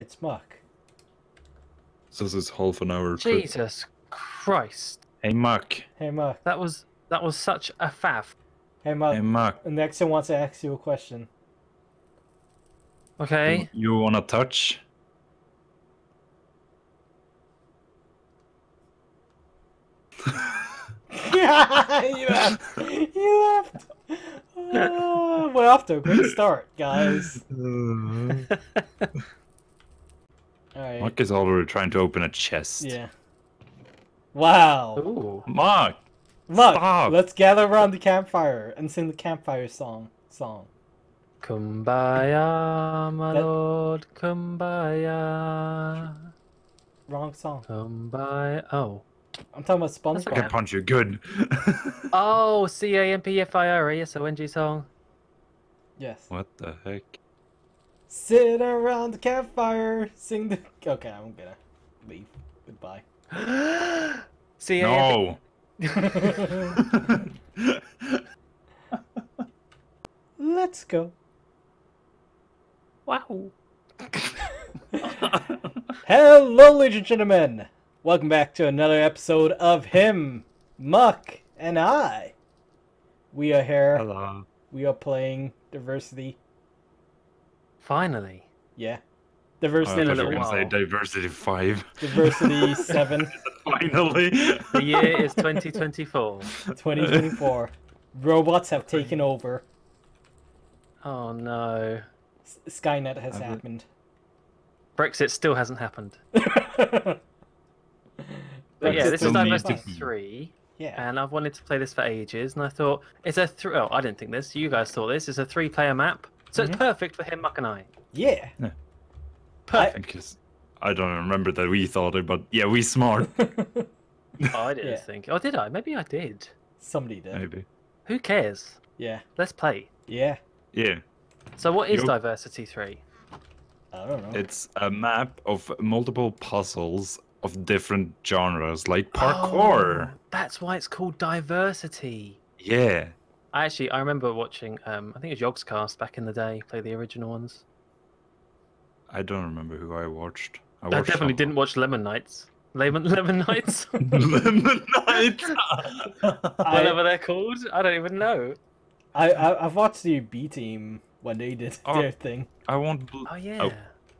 It's Mark. So this is half an hour. trip. Jesus Christ. Hey Mark. Hey Mark. That was that was such a faff. Hey Mark. Hey Muck. Next one wants to ask you a question. Okay. You wanna touch? you left. You left. Oh, we're off to a great start, guys. All right. Muck is already trying to open a chest. Yeah. Wow. Ooh. Mark. Look, Stop. let's gather around the campfire and sing the campfire song. Song. Kumbaya, my That- lord, kumbaya. Wrong song. Kumbaya. Oh. I'm talking about That's I can punch you good. Oh, C A M P F I R E S O N G song. Yes. what the heck? Sit around the campfire, sing the. Okay, I'm gonna leave. Goodbye. C A M P. No. Let's go. Wow. Hello, ladies and gentlemen. Welcome back to another episode of Him, Muck, and I. We are here. Hello. We are playing Diversity. Finally. Yeah. Diversity. Oh, thought a you were little gonna say diversity five. Diversity 7, Finally. The year is 2024. 2024. Robots have taken over. Oh no. S- Skynet has Have happened. Brexit still hasn't happened. but But yeah, this is still needs to Diversity 3, Yeah. and I've wanted to play this for ages, and I thought, it's a three. Oh, I didn't think this. You guys thought this. It's a three player map, so Mhm. it's perfect for him, Muck, and I. Yeah. Perfect. Because I don't remember that we thought it, but yeah, we smart. Oh, I didn't Yeah. think. Oh, did I? Maybe I did. Somebody did. Maybe. Who cares? Yeah. Let's play. Yeah. Yeah. So, what is Yup. Diversity 3? I don't know. It's a map of multiple puzzles of different genres, like parkour. Oh, that's why it's called Diversity. Yeah. I actually, I remember watching, um, I think it was Yogscast back in the day, play the original ones. I don't remember who I watched. I, I watched definitely some- didn't watch Lemon Knights. Lemon, Lemon Knights? Lemon Knight. I, Whatever they're called. I don't even know. I, I I've watched the B team when they did Oh. their thing. I want blue. Oh, yeah.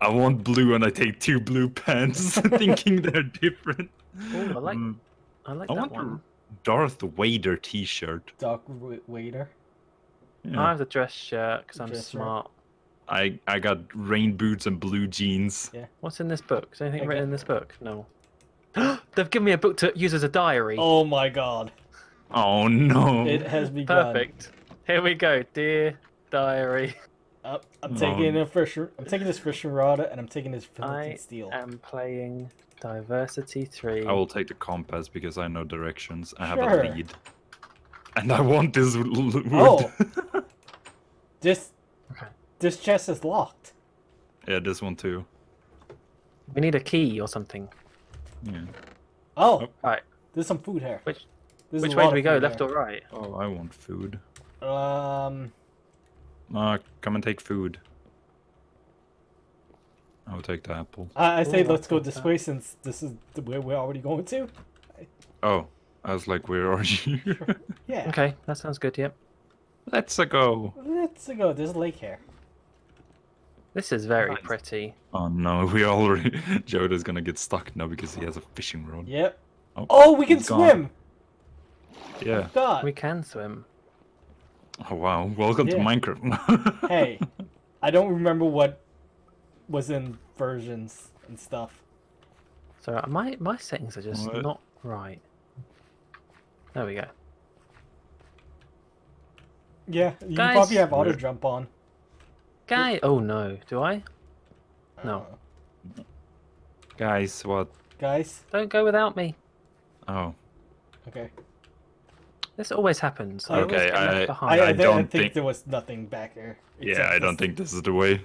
I want blue, and I take two blue pants, thinking they're different. Oh, I like, Mm, I like I that want one. A Darth Vader T-shirt. Doc Wa- Wader. Yeah. I have the dress shirt because I'm Dress shirt. smart. I I got rain boots and blue jeans. Yeah. What's in this book? Is anything Okay. written in this book? No. They've given me a book to use as a diary. Oh my god. Oh no! It has begun. Perfect. Here we go, dear diary. Up, I'm Oh. taking a fishing. I'm taking this fishing rod and I'm taking this I flint and steel. am playing Diversity 3. I will take the compass because I know directions. I have Sure. a lead, and I want this l- l- wood. Oh. This Okay. this chest is locked. yeah, this one too. We need a key or something. Yeah. Oh, Oh. Right. there's some food here. Which There's which a way do we go? Left here. or right? Oh, I want food. Um, Ah, come and take food. I will take the apple. I, I say Ooh, let's go this that? way since this is the way we're already going to. Oh, I was like, where are you? Yeah. Okay, that sounds good. Yep. Let's go. Let's go. There's a lake here. This is very Nice. pretty. Oh no, we already. Jodha's gonna get stuck now because he has a fishing rod. Yep. Oh, Oh, we can he's gone. swim. Yeah. God. We can swim. Oh wow. Welcome to Minecraft. hey, I don't remember what was in versions and stuff. So uh, my my settings are just What? not right. There we go. Yeah, you Guys. probably have auto jump on. Guy. Oh no. Do I? No. Uh, Guys, what? guys. Don't go without me. Oh, Okay. This always happens. I Okay, get I- I, I I, don't don't think, think- there was nothing back here. yeah. I don't this- think this is the way.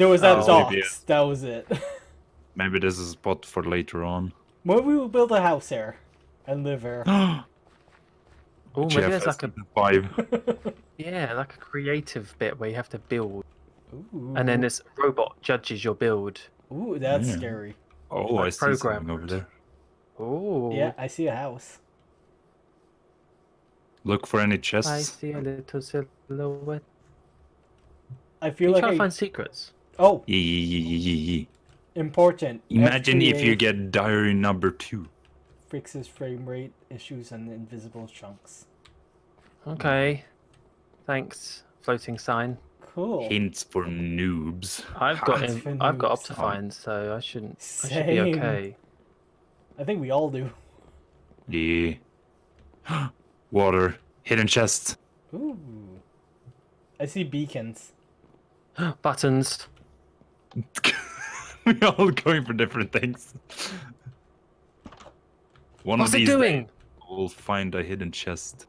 There was that Oh. docks. Maybe, uh, That was it. Maybe this is a spot for later on. Maybe we will build a house here and live here. oh, maybe Jeff there's like a the vibe. yeah, like a creative bit where you have to build, Ooh. and then this robot judges your build. Ooh, that's Yeah. scary. Oh, Like I see something programmed. over there. Oh. Yeah, I see a house. Look for any chests. I see a little silhouette. I You feel like try I... to find secrets. Oh, Yee, yee, yee, yee, yee, yee. important. Imagine if you get diary number two. fixes frame rate issues and invisible chunks. Okay. Thanks, floating sign. Cool. Hints for noobs. I've got in, for I've got noobs. Optifine, so I shouldn't. I should be okay. I think we all do. Yeah. Water. Hidden chests. Ooh. I see beacons. Buttons. We're all going for different things. One What's of it these doing? we'll find a hidden chest.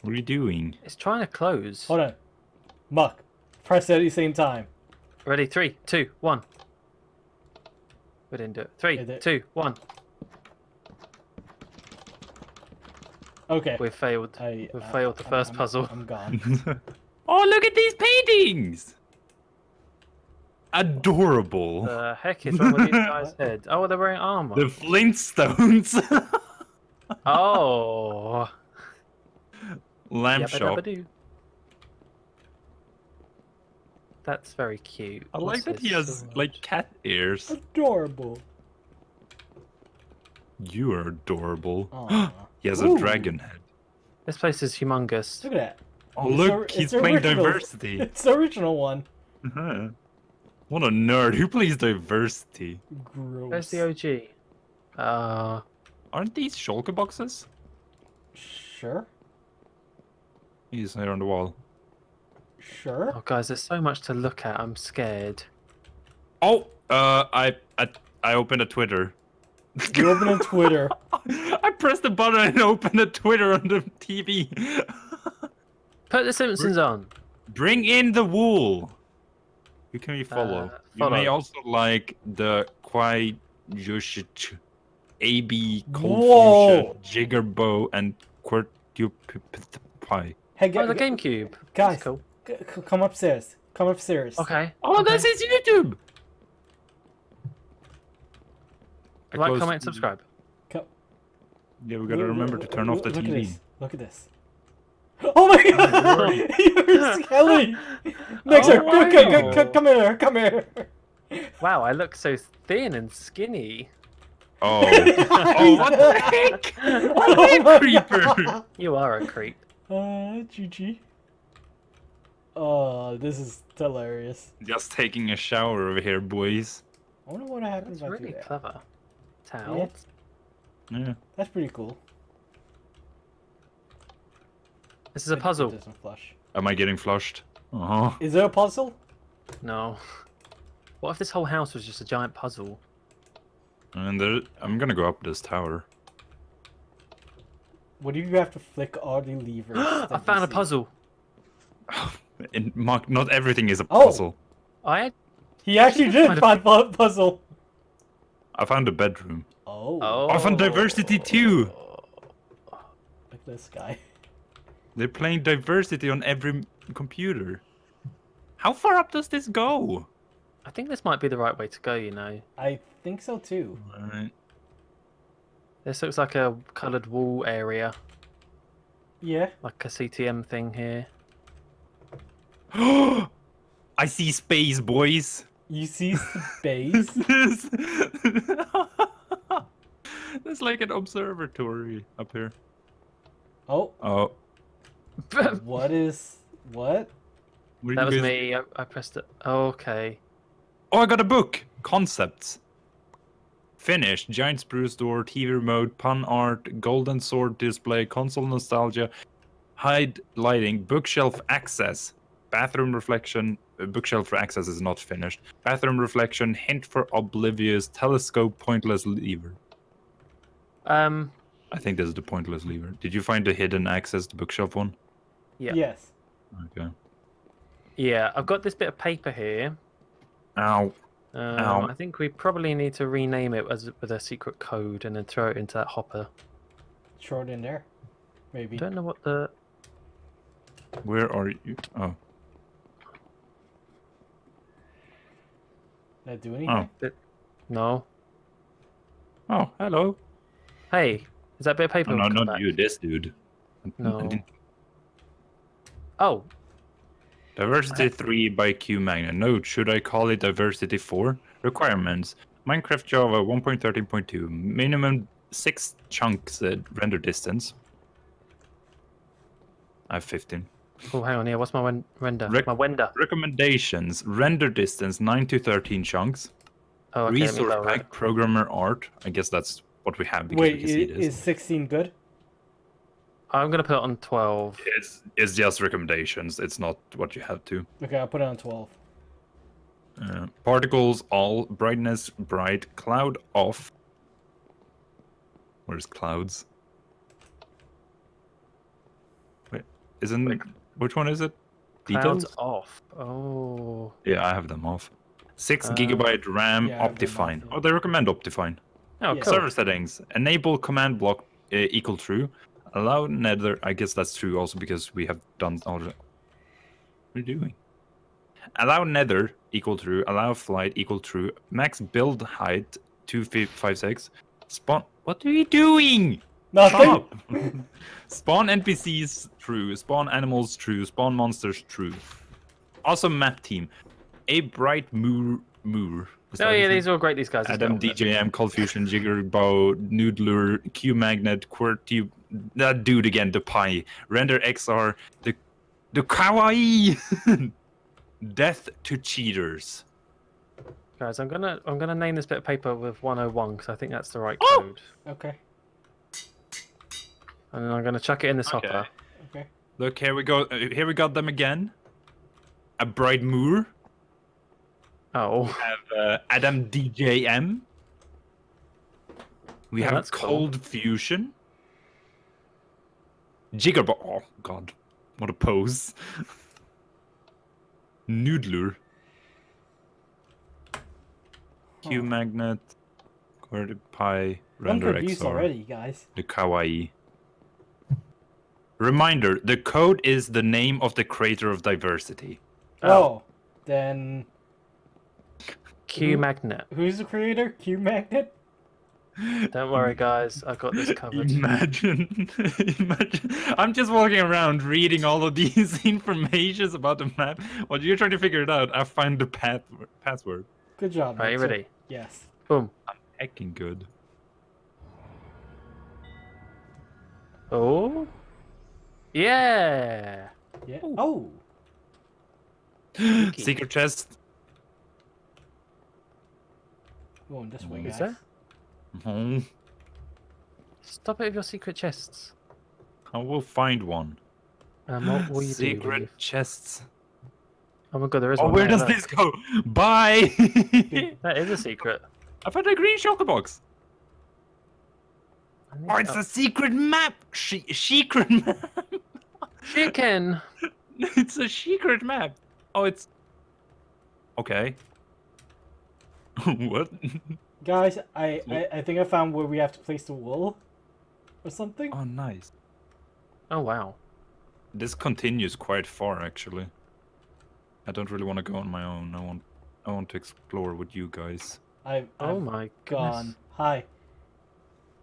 What are you doing? It's trying to close. Hold on. Muck. Press it at the same time. Ready? Three, two, one. We didn't do it. Three, it- two, one. Okay. We failed. I, we uh, failed the I'm- first I'm- puzzle. I'm gone. oh, look at these paintings! Adorable. The heck is wrong with these guys' head? Oh, they're wearing armor. the Flintstones. Oh. Lamp shop. That's very cute. I What's like that he this? has like cat ears. Adorable. You are adorable. He has a dragon head. This place is humongous. Look at that. Oh It's look, or- he's it's playing original. diversity. It's the original one. Uh-huh. What a nerd. Who plays diversity? Gross. Where's the OG? Uh, Aren't these shulker boxes? Sure. He's here on the wall. Sure. oh, guys, there's so much to look at. I'm scared. Oh, uh, I, I, I opened a Twitter. You open a Twitter. I pressed the button and opened a Twitter on the TV. Put the Simpsons on. Bring in the wool. Who can we follow? Uh, You may also like the Kwai Yushich, AB Whoa. Confusion, Jigarbov, and Quirtupie. Hey, get, Oh, the gu- GameCube. guys, That's cool. c- c- come upstairs. Come upstairs. Okay. Oh, okay. that's his YouTube! I Like, comment, the- subscribe. Co- Yeah, we gotta remember to turn off the Look at TV. this. Look at this. Oh my god! You're Skelly! Next, Oh, come, come, come, come here, come here. Wow, I look so thin and skinny. Oh. oh, what the heck? What Oh a my creeper! God. You are a creep. Uh, GG. Oh, this is hilarious. Just taking a shower over here, boys. I wonder what happens That's if I do really that. clever. Yeah, Towel. Yeah. that's pretty cool. This is a It- it puzzle. doesn't flush. Am I getting flushed? Uh huh. Is there a puzzle? No. What if this whole house was just a giant puzzle? And there, I'm gonna go up this tower. What do you have to flick all the levers? I found a see? puzzle. In Mark, not everything is a puzzle. Oh. puzzle. I had... He actually did Find a- find puzzle. I found a bedroom. Oh, Oh. I found diversity too. look at this guy. They're playing diversity on every computer. How far up does this go? I think this might be the right way to go, you know. I think so too. Alright. This looks like a coloured wall area, Yeah. like a CTM thing here. I see space, boys. You see space? This- There's like an observatory up here. oh, Oh, what is what? what that was guys- me. I, I pressed it. Okay. Oh, I got a book. Concepts. Finish. Giant spruce door. TV remote. Pun art. Golden sword display. Console nostalgia. Hide lighting. Bookshelf access. Bathroom reflection. uh, Bookshelf for access is not finished. Bathroom reflection. Hint for oblivious. Telescope. Pointless lever. Um. I think this is the pointless lever. Did you find the hidden access to bookshelf one? Yeah. Yes. Okay. Yeah. I've got this bit of paper here. Ow. Um, Ow. I think we probably need to rename it as with a secret code and then throw it into that hopper. Throw it in there. Maybe. Don't know what the. Where are you? Oh. Did I do anything? No. Oh, hello. Hey, is that bit of paper? No, come not back? you, this dude. No. Oh, Diversity 3 by Q Magnet. Note, should I call it Diversity 4? Requirements. Minecraft Java 1.13.2. Minimum 6 chunks at render distance. I have 15. oh, hang on here. What's my wen- render? Rec- my render. Recommendations. Render distance 9 to 13 chunks. Oh, okay. Resource pack programmer art. I guess that's what we have because Wait, we can see i- is 16 good? I'm gonna put it on 12. It's, it's just recommendations. It's not what you have to. Okay, I'll put it on 12. Uh, particles all brightness bright cloud off. Where's clouds? Wait, isn't which one is it? Clouds Details? off. Oh. Yeah, I have them off. Six Uh, gigabyte RAM yeah, I off, Optifine. yeah. Oh, they recommend Optifine. Oh, Yeah. Server settings. Enable command block uh, equal true. Allow nether. I guess that's true also because we have done all the. What are you doing? Allow nether equal true. Allow flight equal true. Max build height 256. Spawn. What are you doing? Nothing! spawn NPCs true. Spawn animals true. Spawn monsters true. Awesome map team. A bright moor. Moor. Is Oh yeah, his these are all great. These guys. Adam, get on with it. DJM, Cold Fusion, Jigarbov, Noodler, Q Magnet, QWERTY, that dude again, the Pi, Render XR, the the Kawaii, Death to Cheaters. Guys, I'm gonna I'm gonna name this bit of paper with 101 because I think that's the right Oh! code. Okay, And then I'm gonna chuck it in this Okay. hopper. okay. Look, here we go. uh, Here we got them again. A Bright Moor. Oh, have uh, Adam DJM. We Oh, have that's cool. Cold Fusion. Jigarbov. Oh God, what a pose. Noodler. Q Huh. Magnet. QWERTY Pi. I'm Render confused XR. already, guys. The Kawaii. Reminder: the code is the name of the creator of diversity. Oh. Oh, then Q Who- magnet. who's the creator? Q Magnet? Don't worry, guys. I got this covered. Imagine, imagine. I'm just walking around reading all of these informations about the map. While you're trying to figure it out, I find the path password. Good job. Are you ready? Yes. Boom. I'm hecking good. Oh. Yeah. Yeah. Oh, Secret chest. Going this way, What guys. is that? Oh, Stop it with your secret chests. I will find one. Um, what will you? Secret Leaf? chests. Oh my god, there is Oh, one. where there, does look. this go? Bye. That is a secret. I found a green chocolate box. I Oh, it's a secret map. She- secret map. chicken. it's a secret map. Oh, it's okay. what? Guys, I, I I think I found where we have to place the wool, or something. Oh, nice. Oh wow. This continues quite far, actually. I don't really want to go on my own. I want, I want to explore with you guys. I Oh my god. Hi.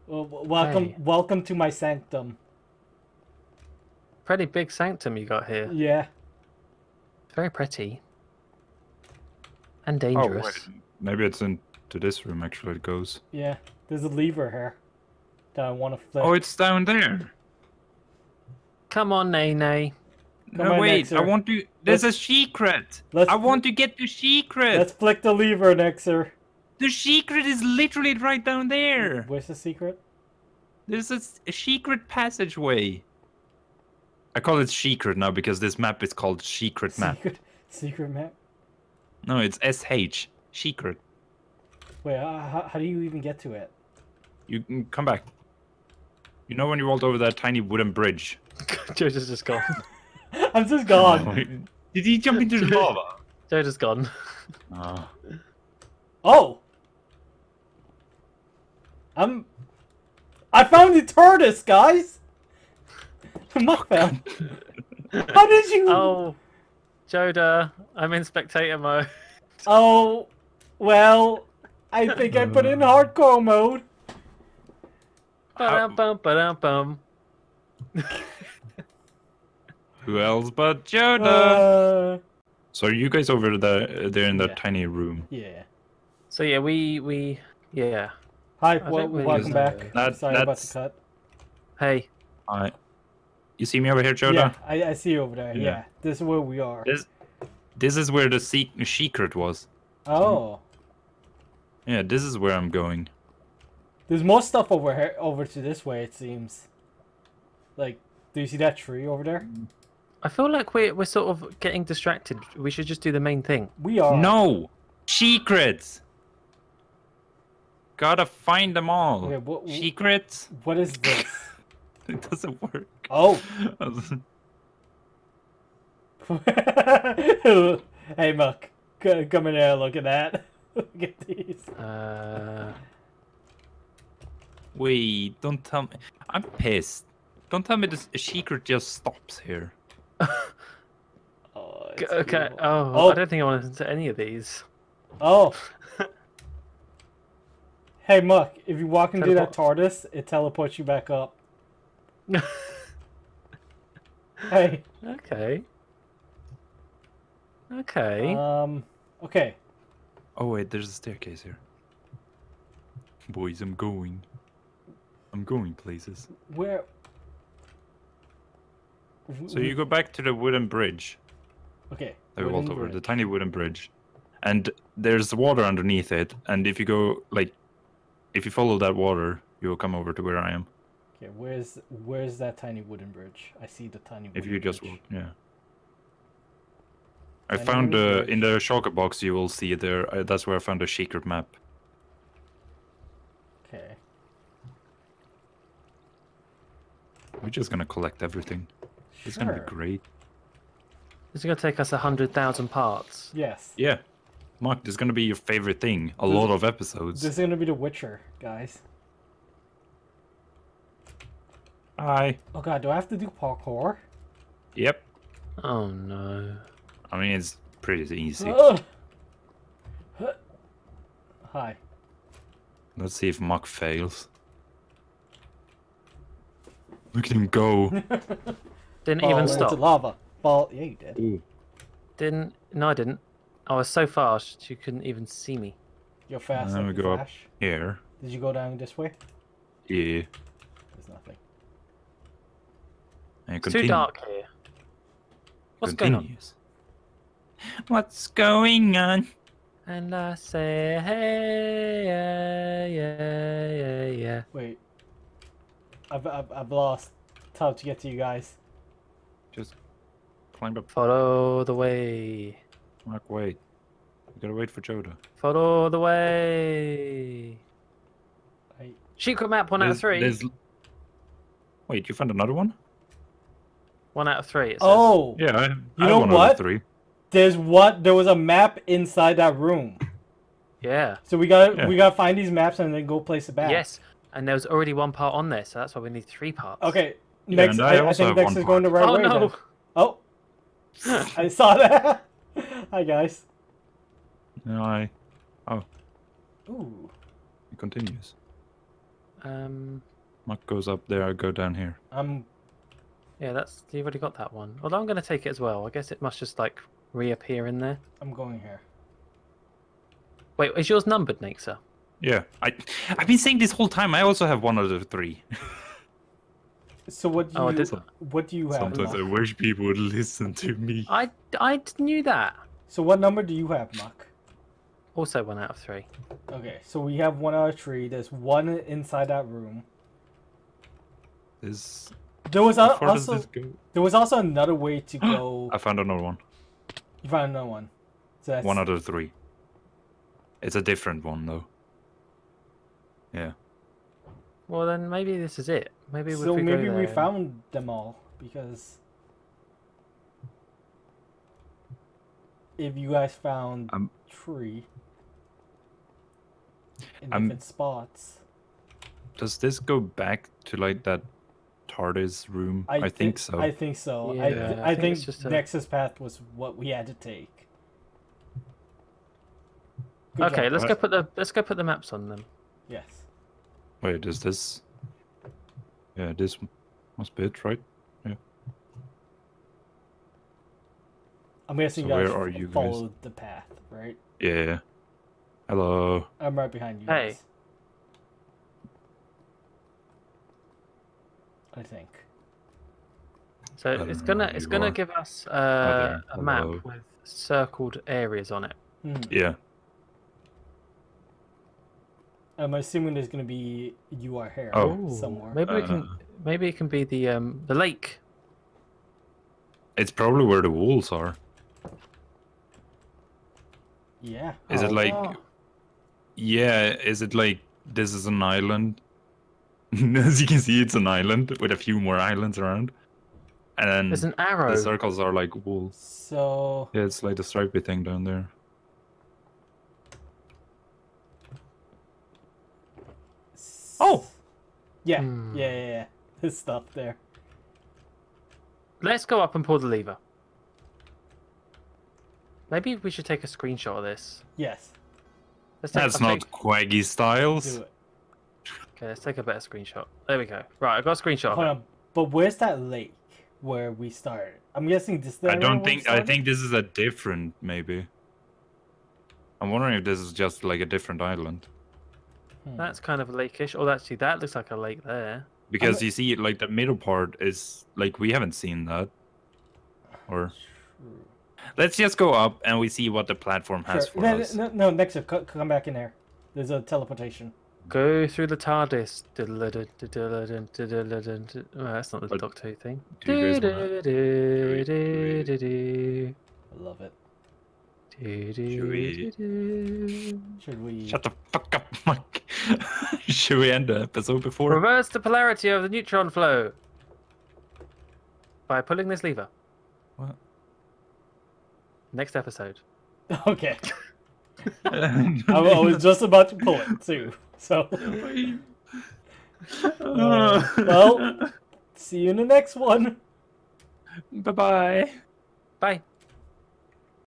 Well, welcome, Hey. welcome to my sanctum. Pretty big sanctum you got here. Yeah. Very pretty. And Oh, dangerous. wait. Maybe it's into this room, actually, it goes. Yeah, there's a lever here that I want to flip. Oh, it's down there. Come on, Nene. Come no, on, wait. I want to. There's Let's- a secret. let's I want to get the secret. Let's flick the lever, Nayxerr. The secret is literally right down there. Where's the secret? There's a secret passageway. I call it secret now because this map is called secret map. Secret, secret map. No, it's SH. Secret. Wait, uh, how, how do you even get to it? You can come back. You know when you rolled over that tiny wooden bridge? Joe's just gone. I'm just gone. Did he jump into the lava? Joe's just gone. Oh. Oh! I'm. I found the tortoise, guys! Muckman! How did you. Oh, Jodha, I'm in spectator mode. Oh. Well, I think I put in hardcore mode. Ba-dum, bum, ba-dum, bum. Who else but Yoda? Uh, so are you guys over there, there in that Yeah. tiny room? yeah. So yeah, we we yeah. Hi, I well, think we welcome used back. That- Sorry about that's- the cut. Hey, I. You see me over here, Yoda? Yeah, I, I see you over there. Yeah. Yeah. this is where we are. This, this is where the se- secret was. Oh, Yeah, this is where I'm going. there's more stuff over here, over to this way. It seems. Like, do you see that tree over there? I feel like we're we're sort of getting distracted. We should just do the main thing. We are. No! Secrets! Gotta find them all. Okay, what, Secrets? what is this? It doesn't work. Oh. hey, Muck. Come in here. Look at that. Look at these. Uh, Wait, don't tell me. I'm pissed. Don't tell me this secret just stops here. Oh, it's okay. beautiful. Oh, Oh. I don't think I want to listen to any of these. Oh. hey, Muck. If you walk into that TARDIS, it teleports you back up. Hey. okay. Okay. Um. Okay. Oh wait, there's a staircase here. Boys, I'm going. I'm going places. Where? So you go back to the wooden bridge Okay. that we walked over, the tiny wooden bridge, and there's water underneath it. And if you go like, if you follow that water, you will come over to where I am. Okay. Where's Where's that tiny wooden bridge? I see the tiny. If you just bridge. walk, yeah. I Tiny found wooden uh, in the shulker box. You will see there. Uh, that's where I found the secret map. Okay. We're just gonna collect everything. It's gonna be great. This is gonna take us a hundred thousand parts. Yes. Yeah, Mark, this is gonna be your favorite thing. A This- lot of episodes. This is gonna be The Witcher, guys. Hi. Oh god, do I have to do parkour? Yep. Oh no. I mean, it's pretty easy. Ugh. Hi. Let's see if Muck fails. Look at him go. Didn't Fall even into stop. lava. Fall. Yeah, you did. Didn't. No, I didn't. I was so fast you couldn't even see me. You're fast Then like we a go up. flash. Here. Did you go down this way? Yeah. There's nothing. And It's too dark here. What's going on? Continues. What's going on? And I say, hey, yeah, yeah, yeah, yeah. Wait. I've, I've, I've lost how to get to you guys. Just climb up. Follow the way. Mark, wait. We gotta wait for Jodha. Follow the way. I, Secret map, one out of three. there's- Wait, you found another one? One out of three. It says. oh! Yeah, I, You I have know one out of what? three. There's what? There was a map inside that room. Yeah. So we gotta Yeah. we gotta find these maps and then go place it back. Yes. And there was already one part on there, so that's why we need three parts. Okay. Next, and I I, I think next one is going the right Oh way. no. then. Oh, I saw that. Hi guys. No, I. Oh. Ooh, It continues. Um. Muck goes up there, I go down here. I'm. Yeah, that's you've already got that one. Although I'm going to take it as well. I guess it must just like reappear in there. I'm going here. Wait, is yours numbered, Nayxerr? Yeah, I, I've been saying this whole time. I also have one out of three. So what do Oh, you did- what do you have? Sometimes I wish people would listen to me. I I knew that. So what number do you have, Muck? Also one out of three. Okay, so we have one out of three. There's one inside that room. This, There was how al- far does also there was also another way to go. I found another one. You found another one. So One out of three. It's a different one though. Yeah. Well, then maybe this is it. Maybe if so we maybe we found them all because if you guys found Um, three in I'm- different spots, Does this go back to like that TARDIS room? I, thi- think so. I think so. I, Yeah, th- I I, think think, just a- Nexus Path was what we had to take. Good okay, job. let's go put the let's go put the maps on them. Yes. Wait, is this? Yeah, this must be it, right? Yeah. I'm guessing So you guys where are f- you guys? followed the path, right? Yeah. Hello. I'm right behind you. Hey. guys. I think. So I it's gonna it's gonna are. give us uh, there. a map Hello. with circled areas on it. Hmm. Yeah. I'm assuming there's gonna be you are here Oh. somewhere. Maybe we can Uh. maybe it can be the um the lake. It's probably where the walls are. Yeah. Is it Oh. like? Oh. Yeah. Is it like this is an island? As you can see, it's an island with a few more islands around, and then There's an arrow. the circles are like walls. So Yeah, it's like the stripy thing down there. Oh! Yeah, Hmm. yeah, yeah, yeah. This stuff there. Let's go up and pull the lever. Maybe we should take a screenshot of this. Yes. Let's take, That's I'll not Quaggy Styles. Do it. Okay, let's take a better screenshot. There we go. Right, I got a screenshot. Hold on. But where's that lake where we started? I'm guessing this. is the I don't think. I think this is a different. Maybe. I'm wondering if this is just like a different island Hmm. That's kind of lakeish. Oh, actually, that looks like a lake there. because you see, like the middle part is like we haven't seen that. Or True. let's just go up and we see what the platform has Sure. for No, us. no, no, next, co- come back in there. There's a teleportation. Go through the TARDIS. That's not the Doctor thing. I love it. Do-do-do-do-do. Should we? Shut the fuck up, Mike. Should we end the episode before? Reverse the polarity of the neutron flow by pulling this lever. What? Next episode. Okay. I was just about to pull it too. So, uh, well, see you in the next one. bye bye. Bye.